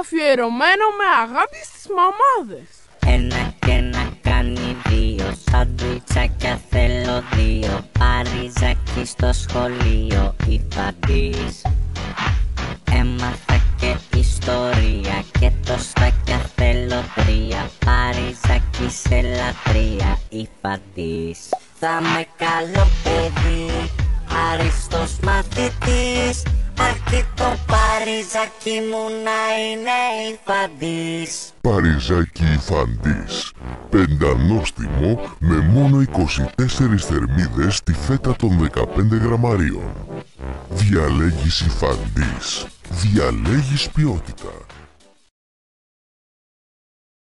Αφιερωμένο με αγάπη στις μαμάδες. Ένα και ένα κάνει δύο Σαντουιτσάκια θέλω δύο. Παριζάκι στο σχολείο η φαντής Έμαθα και ιστορία. Και το στάκια θέλω τρία Παριζάκι σε λατρεία η φαντής Θα με καλό παιδί Αριστός μαθητής. Αρκεί το παριζάκι μου να είναι η φαντής Παριζάκι Φαντής. Πεντανόστιμο με μόνο 24 θερμίδες στη φέτα των 15 γραμμαρίων. Διαλέγεις Φαντής. Διαλέγεις ποιότητα.